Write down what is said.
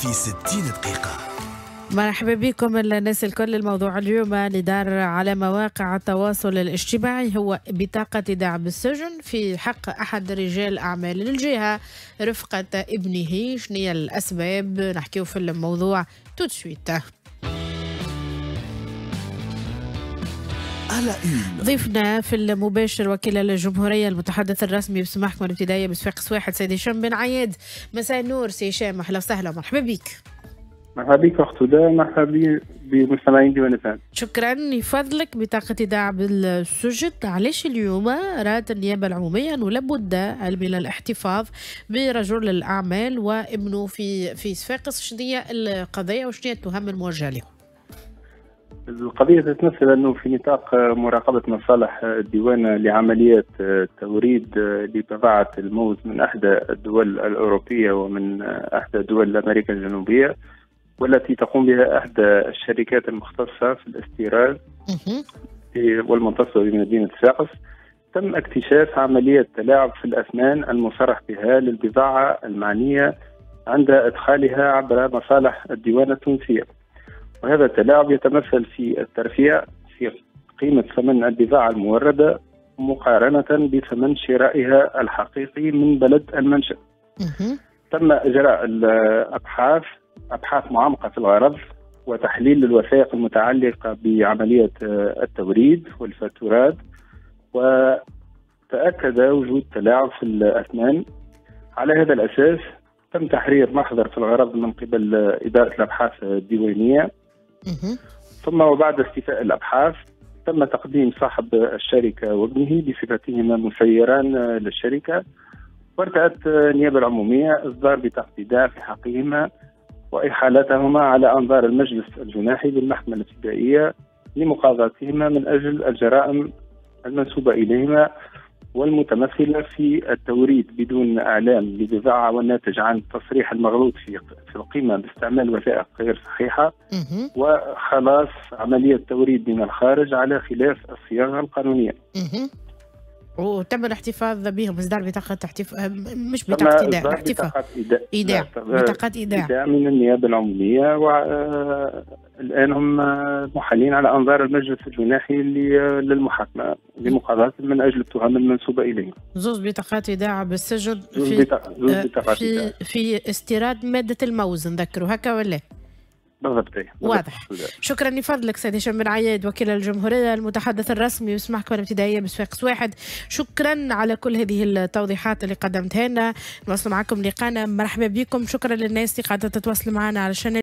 في 60 دقيقة. مرحبا بكم الناس الكل. الموضوع اليوم اللي دار على مواقع التواصل الاجتماعي هو بطاقة دعم السجن. في حق أحد رجال أعمال الجهة رفقة ابنه. شنية الأسباب؟ نحكيو في الموضوع تو سويت ضيفنا في المباشر وكيل الجمهورية المتحدث الرسمي باسم المحكمة الابتدائية بصفاقس واحد سيدي هشام بن عياد. مساء النور سي هشام أهلا وسهلا مرحبا بك. مرحبا بك أخت هدى مرحبا بمستمعين ديوان شكرا يفضلك بطاقة دعم السجن علاش اليوم رأت النيابة العمومية أنه لابد من الاحتفاظ برجل الأعمال وابنه في في صفاقس شنو هي القضية وشنو هي التهم الموجهة له القضية تتمثل أنه في نطاق مراقبة مصالح الديوان لعمليات توريد لبضاعة الموز من إحدى الدول الأوروبية ومن إحدى دول أمريكا الجنوبية والتي تقوم بها إحدى الشركات المختصة في الاستيراد مهم. والمنتصرة بمدينة صفاقس تم اكتشاف عملية تلاعب في الأثمان المصرح بها للبضاعة المعنية عند إدخالها عبر مصالح الديوان التونسية وهذا التلاعب يتمثل في الترفيع في قيمة ثمن البضاعة الموردة مقارنة بثمن شرائها الحقيقي من بلد المنشأ. تم إجراء الأبحاث أبحاث معمقة في الغرض وتحليل الوثائق المتعلقة بعملية آه، التوريد والفاتورات وتأكد وجود تلاعب في الأثمان على هذا الأساس تم تحرير محضر في الغرض من قبل آه، إدارة الأبحاث الديوانية. ثم وبعد استيفاء الأبحاث تم تقديم صاحب الشركة وابنه بصفتهما مسيران للشركة. وارتأت النيابه العمومية إصدار بطاقه في حقهما وإحالتهما على أنظار المجلس الجناحي بالمحكمه الابتدائية لمقاضاتهما من أجل الجرائم المنسوبة إليهما. والمتمثلة في التوريد بدون إعلام لبضاعه والناتج عن التصريح المغلوط في في القيمه باستعمال وثائق غير صحيحة مهم. وخلاص عملية توريد من الخارج على خلاف الصياغة القانونية. وتم الاحتفاظ بهم اصدار بطاقة احتفاظ مش تم بطاقة إيداع احتفاظ. إيداع. لا، بطاقات إيداع. إيداع من النيابة العمومية والآن هم آه، محالين على أنظار المجلس الجناحي ل- للمحاكمة لمقاضاة من أجل التهم المنسوبة إليهم. زوز بطاقات إيداع بالسجن في آه، بطاقات. في في استيراد مادة الموز نذكروا هكا ولا؟ بالضبط. واضح. شكرا لفضلك سيدي هشام بن عياد وكيل الجمهورية المتحدث الرسمي باسم المحكمة الابتدائية بصفاقس واحد شكرا على كل هذه التوضيحات اللي قدمتها لنا نواصل معكم لقانا مرحبا بكم. شكرا للناس اللي قاعدة تتواصل معنا على الشانل